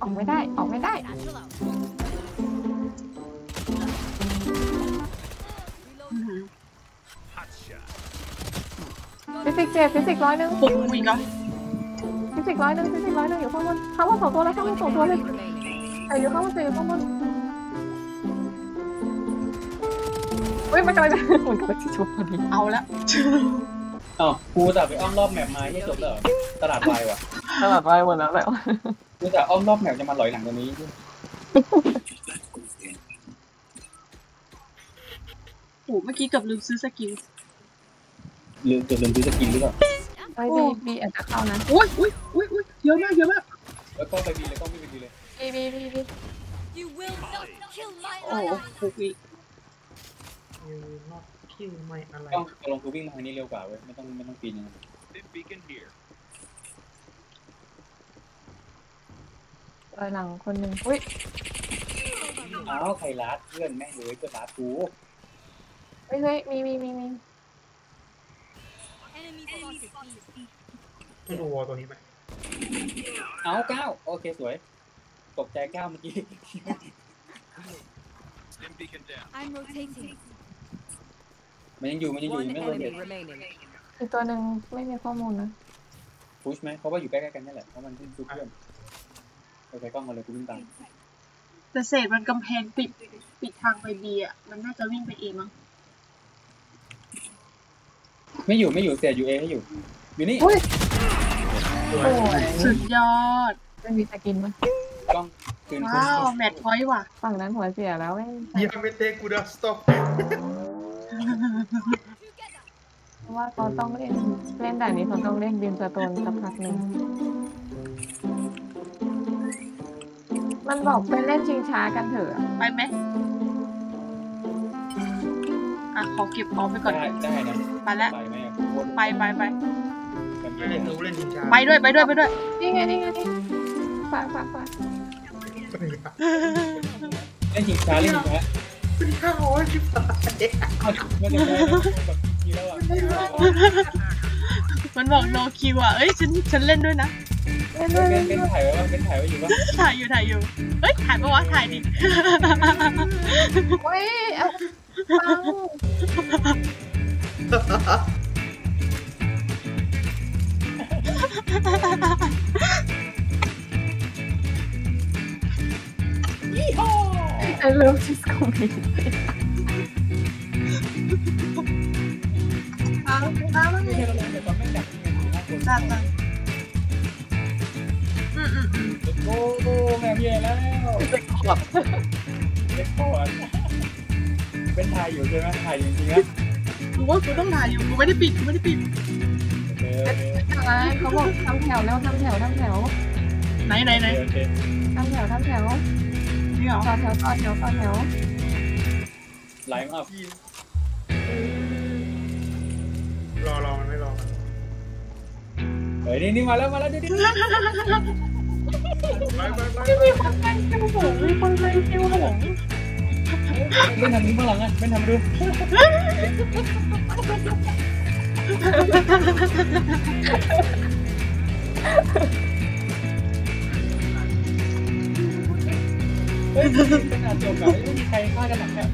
ออกไม่ได้ ออกไม่ได้อื้อหือฟิสิกส์เจ็บฟิสิกส์ร้อยหนึ่งปุ๊บอีกเหรอฟิสิกส์ร้อยหนึ่งฟิสิกส์ร้อยหนึ่งอยู่ข้างบนข้างบนสองตัวเลยข้างบนสองตัวเลยเอออยู่ข้างบนเจออยู่ข้างบนเฮ้ยมันกำลังจะเหมือนกับจะชุบพอดีเอาละ อ๋อกูจะไปอ้อมรอบแมปมาที่จบแล้วเหรอตลาดวายว่ะตลอดไปหมดแล้วแล้วกูจะอ้อมรอบแมปจะมาหลอยหลังตรงนี้โอ้เมื่อกี้เกือบลืมซื้อสกิลลืมจะลืมซื้อสกินหรือเปล่าไอ้บีบีอาจจะเข้านะอุ้ยอุ้ยอุ้ยอุ้ยเยอะมากเยอะมากแล้วก็ไปบีเลยก็ไม่ไปบีเลยบีบีบีบี You will not kill my โอ้โห ally. ปุ๊บ อีก You not kill my อะไรต้องลงคือวิ่งมาทางนี้เร็วกว่าเว้ยไม่ต้องไม่ต้องปีนอย่างนั้น Beacon here. ลอยหลังคนหนึ่งอุ้ยอ้าวใครรัดเพื่อนแม่งเลยเพื่อนรัดกูเฮ้ยเฮ้ยมีมีมีมี Enemy spotted. B. ต้องดูวอลตัวนี้ไหมเอาเก้าโอเคสวย ตกใจเก้าเมื่อกี้ Stim beacon down. I'm rotating. มันยังอยู่มันยังอยู่ One ยังไม่เลย enemy remaining. อีกตัวหนึ่งไม่มีข้อมูลนะพุชไหมเพราะว่าอยู่ใกล้ๆกันนี่แหละเพราะมันเพิ่งซุกเพื่อนโอเคกล้องมาเลยกูวิ่งตามแต่เศษมันกำแพงปิดปิดทางไปบีอะ มันน่าจะวิ่งไปเองมั้งไม่อยู่ไม่อยู่เสียอยู่เอให้อยู่ อยู่นี่อุ้ยสวยโอ้ยสุดยอด ไม่มีสกินมั้ยกล้องคืนคืนว้าว แมทพอยต์ว่ะ ฝั่งนั้นหัวเสียแล้วไม่ยังไม่เตะกูดัสต็อป เพราะว่าเขาต้องเล่นเล่นด่านนี้เขาต้องเล่นบิมสโตนสักพักหนึ่งมันบอกไปเล่นชิงช้ากันเถอะไปไหมอะขอเก็บของไปก่อน ได้ได้นะไปแล้ว ไปไหมอะวนไปไปไปแบบไม่นี้เล่นรู้เล่นนินจาไปด้วยไปด้วยไปด้วยนี่ไงนี่ไงนี่ฝากฝากฝาก เล่นจริงช้าเล่นจริงช้า เป็นข้าวชิบหายเอาไม่ได้เลยแบบทีแล้วอะมันบอก no Q อะเอ้ยฉันฉันเล่นด้วยนะเล่นเป็ด้วยนเล่นเป็นด้วยถ่ายไว้ว่าเป็นถ่ายไว้อยู่ว่าถ่ายอยู่ถ่ายอยู่เอ้ยถ่ายปะวะถ่ายดิเฮ้ยเอาฟัง I อืมอืมอืมโอ้โหแม่เย่แล้วขอบเล็กก่อนเป็นถ่ายอยู่ใช่ไหมถ่ายจริงๆนะกูว่ากูต้องถ่ายอยู่กูไม่ได้ปิดกูไม่ได้ปิดอะไรเขาบอกทำแถวแล้วทำแถวทำแถวไหนไหนไหนทำแถวทำแถว นี่เหรอต่อแถวต่อแถวต่อแถวไลน์อัพรอรอมันไม่รอมันเฮ้ยนี่นี่มาแล้วมาแล้วดิดิไปไปไปมีคนไปคิวหงมีคนไปคิวหงเป็นทำนี้ข้างหลังอะเป็นทำดู เฮ้ยเป็นอาจจบแบบไม่มีใครฆ่ากันหรอกเนี่ย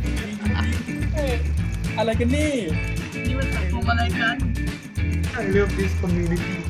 เฮ้ยอะไรกันนี่ นี่มันสังคมอะไรกัน I love this community